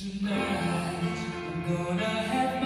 Tonight I'm gonna have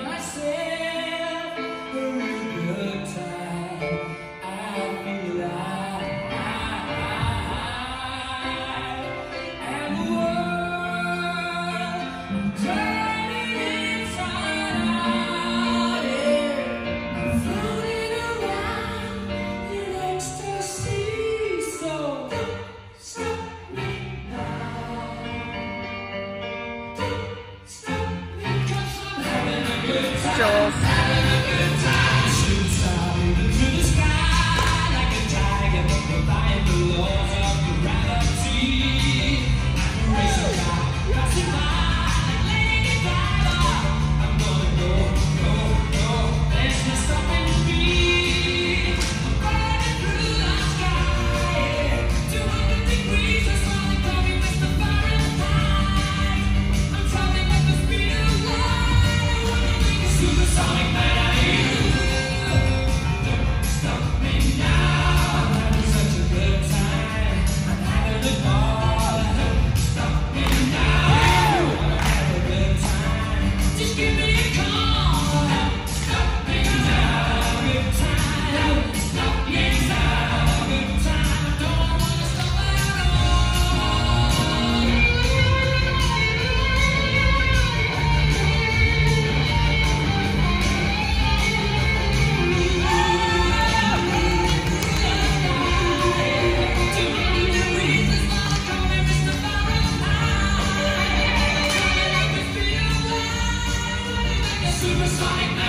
Jules. Sonic Man. Sonic